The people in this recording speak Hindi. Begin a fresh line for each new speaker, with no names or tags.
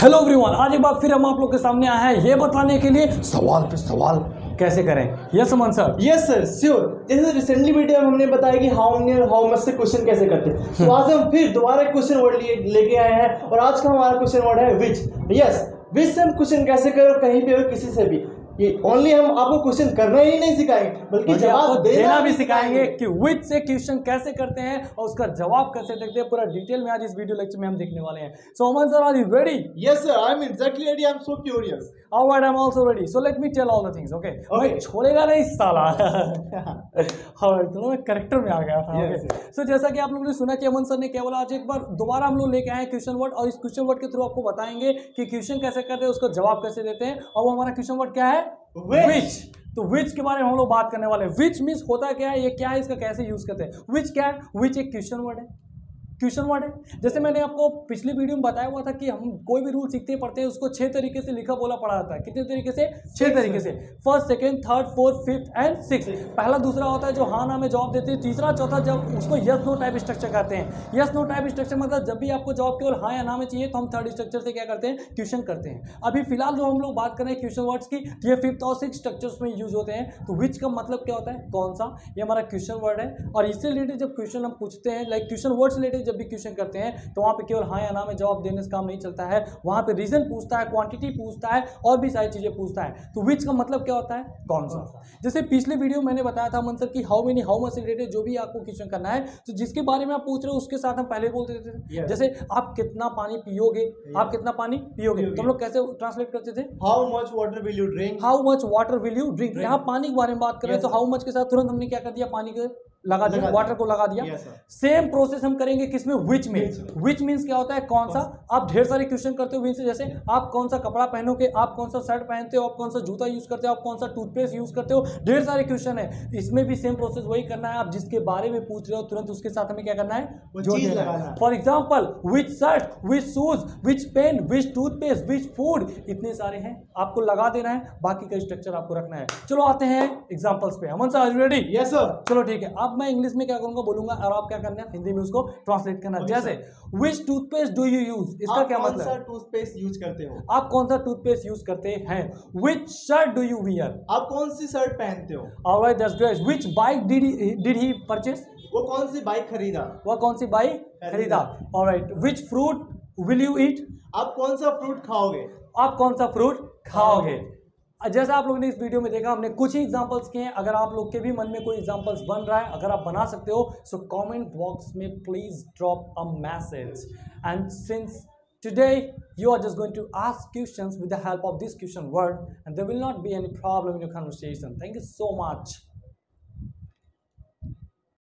हेलो एवरीवन आज एक बार फिर हम आप लोग के सामने आए हैं ये बताने के लिए सवाल पे सवाल कैसे करें? Yes Aman sir
yes sir sure जैसे रिसेंटली वीडियो में हमने बताया कि हाउ मेनी और हाउ मच से क्वेश्चन कैसे करते हैं। तो आज हम फिर दोबारा क्वेश्चन वर्ड लिए लेके आए हैं और आज का हमारा क्वेश्चन वर्ड है विच यस विच से हम क्वेश्चन कैसे करें कहीं भी और किसी से भी। ये ओनली हम आपको क्वेश्चन करना ही नहीं सिखाएँगे बल्कि जवाब
देना देना भी सिखाएँगे कि विच से क्वेश्चन कैसे करते हैं और उसका जवाब कैसे देखते हैं पूरा डिटेल में आज इस वीडियो लेक्चर में हम देखने वाले हैं so Aman sir are you ready
yes sir I am exactly ready I am so curious
All right, I'm also ready. So let me tell all the things, okay?
Okay.
मैं छोड़ेगा नहीं साला Alright, चलो मैं करेक्टर में आ गया था
Yes,
okay. So जैसा कि आप लोगों ने सुना कि अमन सर ने क्या बोला आज एक बार दोबारा हम लोग लेके आए क्वेश्चन वर्ड और इस क्वेश्चन वर्ड के थ्रू आपको बताएँगे कि क्वेश्चन कैसे करते हैं उसका जवाब कैसे देते हैं और वो हमारा क्वेश्चन वर्ड क्या है. विच तो विच के बारे में हम लोग बात करने वाले विच मीन्स होता क्या है? ये क्या है? इसका कैसे यूज़ करते हैं? विच क्या है? विच एक क्वेश्चन वर्ड है। क्वेश्चन वर्ड है। जैसे मैंने आपको पिछली वीडियो में बताया हुआ था कि हम कोई भी रूल सीखते पढ़ते हैं उसको छह तरीके से लिखा बोला पढ़ा जाता है। कितने तरीके से? छह तरीके से। First second third fourth fifth and six पहला दूसरा होता है जो हाँ ना में जवाब देते हैं। तीसरा चौथा जब उसको यस नो टाइप स्ट्रक्चर कहते हैं। यस नो टाइप स्ट्रक्चर मतलब जब भी आपको जवाब केवल हाँ या ना में चाहिए तो हम थर्ड स्ट्रक्चर से क्या करते हैं? क्वेश्चन करते हैं। अभी फ़िलहाल जो हम लोग बात कर रहे हैं क्वेश्चन वर्ड्स की तो ये फिफ्थ और सिक्स स्ट्रक्चर्स में यूज़ होते हैं। तो विच का मतलब क्या होता है? कौन सा? ये हमारा क्वेश्चन वर्ड है। और इससे रिलेटेड जब क्वेश्चन हम पूछते हैं लाइक क्वेश्चन वर्ड्स रिलेटेड जब भी क्वेश्चन करते हैं तो वहाँ पे केवल हाँ या ना में जवाब देने से काम नहीं चलता है। वहाँ पे रीजन पूछता है क्वांटिटी पूछता है और भी सारी चीज़ें पूछता है। तो विच का मतलब क्या होता है? कौन सा जैसे पिछले वीडियो मैंने बताया था मन सर कि how many how much related जो भी आपको क्वेश्चन करना है तो जिसके बारे में आप पूछ रहे हो उसके साथ हम पहले बोल देते थे जैसे आप कितना पानी पियोगे? आप कितना पानी पियोगे? तो हम लोग कैसे ट्रांसलेट करते थे?
How much water will you drink
how much water will you drink यहाँ पानी के बारे में बात कर रहे हैं तो हाउ मच के साथ तुरंत हमने क्या कर दिया पानी के? लगा दिया वाटर को लगा दिया। सेम प्रोसेस हम करेंगे किसमें विच में? विच मीन्स क्या होता है? कौन सा? आप ढेर सारे क्वेश्चन करते हो विच से जैसे आप कौन सा कपड़ा पहनोगे आप कौन सा शर्ट पहनते हो आप कौन सा जूता यूज़ करते हो आप कौन सा टूथपेस्ट यूज़ करते हो ढेर सारे क्वेश्चन है। इसमें भी सेम प्रोसेस वही करना है। आप जिसके बारे में पूछ रहे हो तुरंत उसके साथ हमें क्या करना है? है। For example which shirt which shoes which pen which toothpaste which food इतने सारे हैं। आपको लगा देना है बाकी का स्ट्रक्चर आपको रखना है। चलो आते हैं एग्जाम्पल्स पे। Aman sir ready
yes sir
चलो ठीक है। अब मैं इंग्लिश में क्या करूँगा? बोलूँगा और आप क्या करना है? हिंदी में उसको ट्रांसलेट करना जैसे which toothpaste do you use इसका क्या मतलब है?
टूथपेस्ट यूज़ करते हो?
आप कौन सा टूथपेस्ट यूज़ करते हैं? Which shirt do you wear
आप कौन सी शर्ट पहनते हो?
Alright that's great which bike did did he purchase
वो कौन सी बाइक खरीदा?
वह कौन सी बाइक खरीदा। Alright which fruit will you eat
आप कौन सा फ्रूट खाओगे?
आप कौन सा फ्रूट खाओगे? जैसा आप लोगों ने इस वीडियो में देखा हमने कुछ ही एग्जांपल्स किए हैं अगर आप लोग के भी मन में कोई एग्जांपल्स बन रहा है अगर आप बना सकते हो सो कमेंट बॉक्स में please drop a message and since today you are just going to ask questions with the help of this question word and there will not be any problem in your conversation thank you so much